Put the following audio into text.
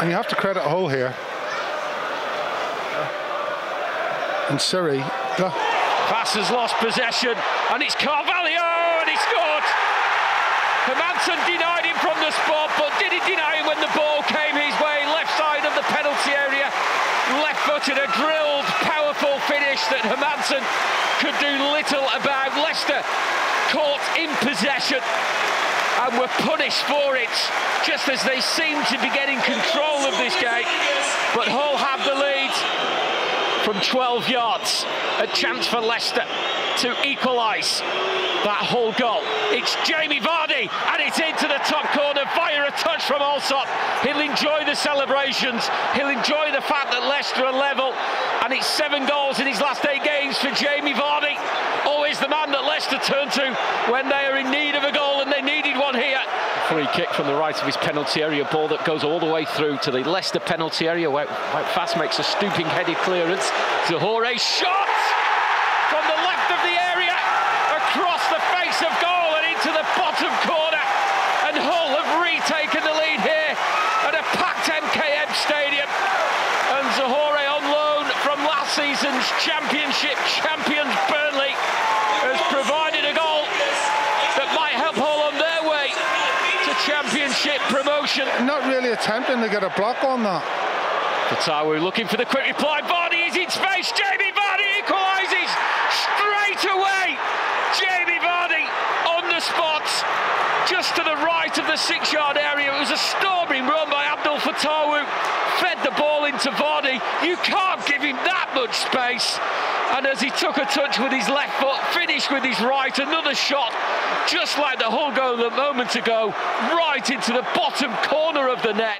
And you have to credit Hull here. And Surrey. Pass has lost possession, and it's Carvalho, and he scored. Hermansen denied him from the spot, but did he deny him when the ball came his way? Left side of the penalty area, left footed, a drilled, powerful finish that Hermansen could do little about. Leicester caught in possession and were punished for it, just as they seemed to be getting control of this game. But Hull have the lead from 12 yards. A chance for Leicester to equalise that whole goal. It's Jamie Vardy and it's into the top corner via a touch from Allsop. He'll enjoy the celebrations. He'll enjoy the fact that Leicester are level and it's seven goals in his last eight games for Jamie Vardy. Always the man that Leicester turn to when they are in need of a goal and they needed one here. Free kick from the right of his penalty area, ball that goes all the way through to the Leicester penalty area. Wout, Wout Faes makes a stooping headed clearance. Zohore shot from the left of the area across the face of goal and into the bottom corner. And Hull have retaken the lead here at a packed MKM Stadium. And Zahore on loan from last season's championship champions Burnley has provided a goal that might help Hull on their way to championship promotion. not really attempting to get a block on that. Fatawu looking for the quick reply. Vardy is in space. Jamie Vardy equalises straight away. Jamie Vardy on the spot, just to the right of the six-yard area. It was a storming run by Abdul Fatawu. Fed the ball into Vardy. You can't give him that much space. And as he took a touch with his left foot, with his right, another shot, just like the Hull goal a moment ago, right into the bottom corner of the net.